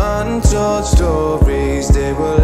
Untold stories they were